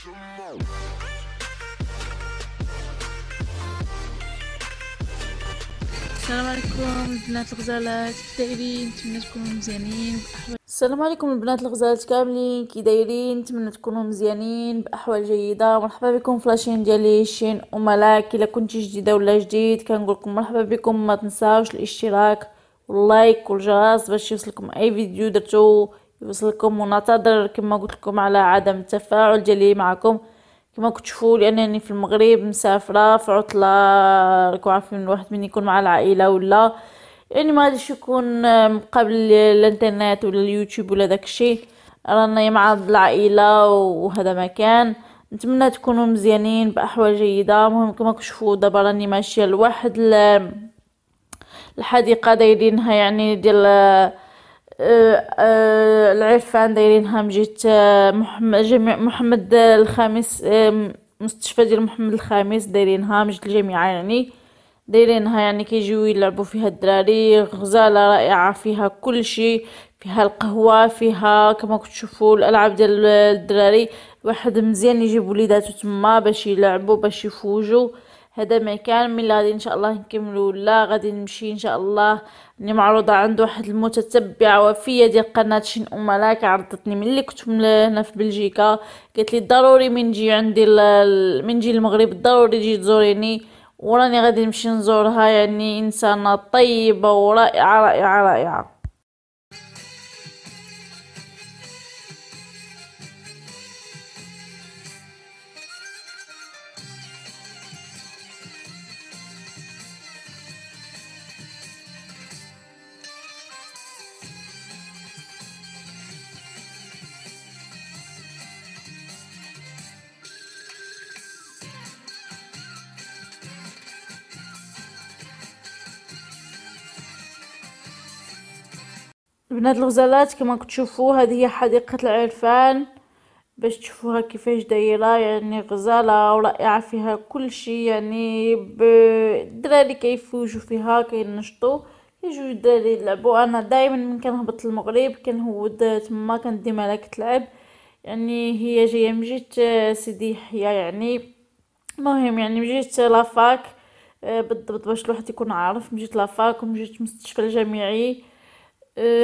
السلام عليكم البنات الغزالات كيف دايرين؟ نتمنى تكونوا مزيانين بأحوال السلام عليكم البنات الغزالات كاملين كي دايرين؟ نتمنى تكونوا مزيانين بأحوال جيدة. مرحبا بكم في la chaîne ديالي شين وملاك إلا كنتي جديدة ولا جديد كنقول لكم مرحبا بكم. ما تنساوش الاشتراك وال like والجرس باش يوصلكم أي فيديو درتو. يوصلكم ونعتذر كما قلت لكم على عدم التفاعل ديالي معكم. كما كتشوفوا لأنني في المغرب مسافرة في عطلة راكم عارفين الواحد من يكون مع العائلة ولا. يعني ما غاديش يكون مقابل الإنترنت ولا اليوتيوب ولا داكشي رانا مع العائلة وهذا مكان. نتمنى تكونوا مزيانين بأحوال جيدة. المهم كما كتشوفوا دابا راني ماشية لواحد الحديقة دايرينها يعني ديال العرفان دايرينها مجيت آه، محمد جامع محمد الخامس مستشفى ديال محمد الخامس دايرينها مجيت الجامعة يعني دايرينها يعني كيجيو يلعبوا فيها الدراري غزالة رائعة فيها كل شيء فيها القهوة فيها كما كتشوفوا الألعاب ديال الدراري واحد مزيان يجيب وليداتو تما باش يلعبوا باش يفوجوا هذا مكان من غادي إن شاء الله نكملو. ولا غادي نمشي إن شاء الله. إني معروضة عند واحد المتتبعه وفيه ديال قناة شين املاك عرضتني ملي كنت هنا في بلجيكا. قالت لي ضروري من نجي عندي من نجي المغرب ضروري تجي تزوريني. وراني غادي نمشي نزورها. يعني إنسانة طيبة ورائعة رائعة رائعة. بنات الغزالات كما كتشوفوا هذه هي حديقة العرفان. باش تشوفوها كيفاش دايرة يعني غزالة ورائعة فيها كل شيء يعني الدراري كيفوجوا فيها كينشطوا يجوا الدراري يلعبوا. أنا دائما من كنهبط المغرب كنهود تما كندي مالها كتلعب يعني هي جاية من جهة سيدي يحيى يعني. المهم يعني من جهة لافاك. آه، بالضبط باش الواحد يكون عارف من جهة لافاك ومن جهة المستشفى الجامعي. آه،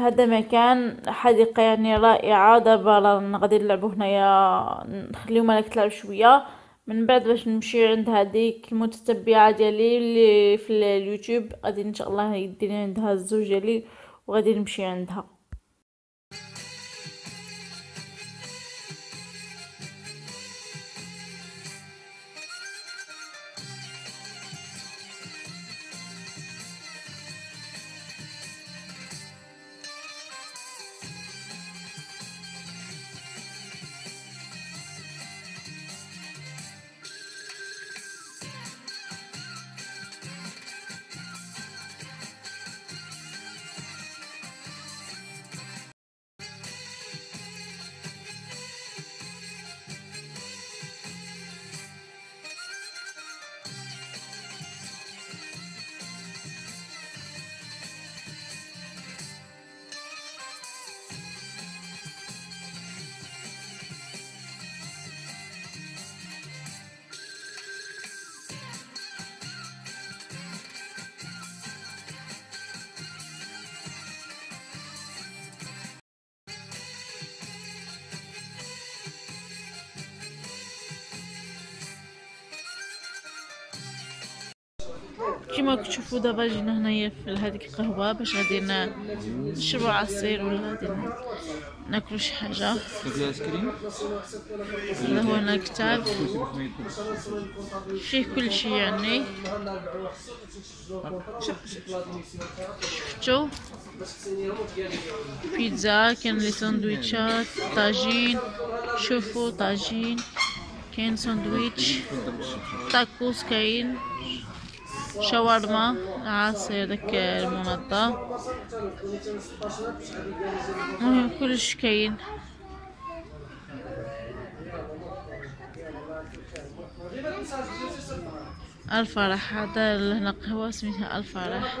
هذا مكان حديقة يعني رائعة. دابا رانا غادي نلعبو هنايا نخليو مالك تلعب شوية. من بعد باش نمشي عند هذيك المتتبعة ديالي اللي في اليوتيوب غادي إن شاء الله يديني عندها الزوج ديالي وغادي نمشي عندها. كما كتشوفوا دابا جينا هنايا في هذيك القهوة باش غادي نشربوا عصير ولا غادي ناكلوا شي حاجة. هذا هو هنا فيه كل شيء يعني. شفتوا بيتزا كاين لي ساندويتشات طاجين. شوفوا طاجين. كاين ساندويتش. تاكوس كاين. شاورما عصير داك المنظم المهم كلش كاين. الفرح هذا هنا قهوة سميتها الفرح.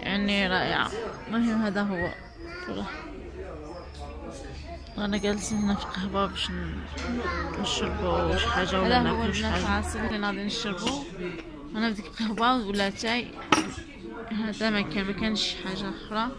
يعني رائعة المهم هذا هو. أنا جالسين هنا في قهوه باش نشربوا شي حاجة ولا هذا هو ناكلوا شي حاجة. العصير اللي غادي نشربو. أنا بديك القهوه ولا تاي؟ هذا ما كان ما كانش حاجة أخرى.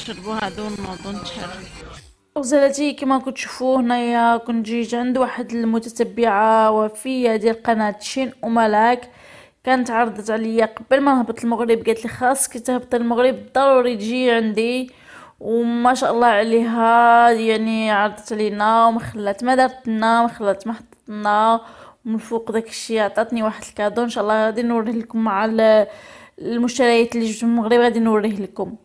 نشربو هادو ونوضو نتحرك وزلاتي كما كتشوفوا هنايا كنت جيت عند واحد المتتبعة وفية ديال قناة شين وملاك كانت عرضت عليا قبل ما نهبط المغرب قالت لي خاصك تهبط المغرب ضروري تجي عندي. وما شاء الله عليها يعني عرضت علينا وما خلات ما دارت لنا ما خلات ما حطت لنا ومن فوق داك الشيء عطاتني واحد الكادو. إن شاء الله غادي نوريه لكم مع ال- المشتريات اللي جبت من المغرب غادي نوريه لكم.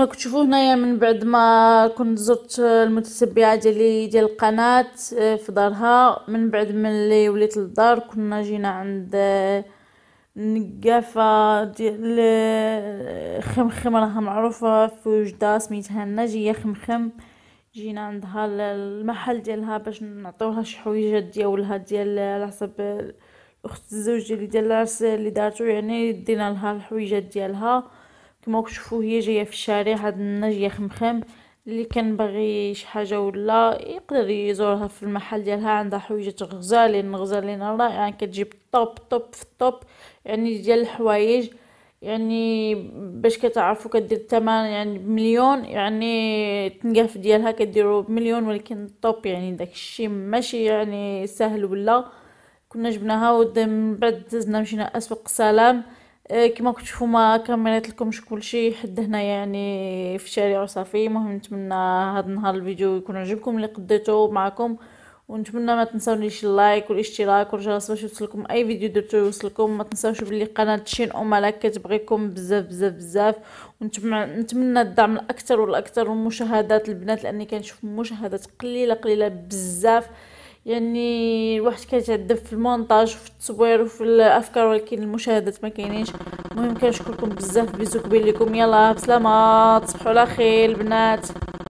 كما كتشوفوا هنايا من بعد ما كنت زرت المتتبعة ديالي ديال القناة آه، في دارها. من بعد ملي وليت للدار كنا جينا عند آه، نقافة ديال آه، خمخم راها معروفة في وجدة سميتها الناجية خمخم. جينا عندها المحل ديالها باش نعطيوها شي حويجات ديالها ديال على حسب الأخت الزوج ديالي ديال العرس اللي دارتو يعني دينا لها الحويجات ديالها. كما كتشوفوا هي جاية في الشارع هاد الناجية خمخم اللي كان باغي شي حاجة ولا يقدر يزورها في المحل ديالها عندها حويجات غزالين غزالين رائعين كتجيب طوب طوب في الطوب يعني ديال الحوايج يعني باش كتعرفوا كدير الثمن يعني بمليون يعني التنقاف ديالها كديروا بمليون ولكن طوب يعني داك الشيء ماشي يعني سهل ولا. كنا جبناها ومن بعد دزنا مشينا اسواق سلام. آه، كما كتشوفوا ما كاميرات لكمش كلشي حد هنا يعني في الشارع وصافي. المهم نتمنى هذا النهار الفيديو يكون عجبكم اللي قديته معكم. ونتمنى ما تنساونيش اللايك والاشتراك والجرس باش يوصلكم أي فيديو درتو يوصلكم ما تنساوش بلي قناة شين أم ملاك كتبغيكم بزاف بزاف بزاف. ونتمنى الدعم الأكثر والأكثر والمشاهدات البنات لأني كنشوف مشاهدات قليلة قليلة بزاف. يعني الواحد كيتعذب في المونتاج وفي التصوير وفي الأفكار ولكن المشاهدات ما كاينينش. المهم كنشكركم بزاف بيزو كبير لكم. يلا بسلامة تصبحوا على خير البنات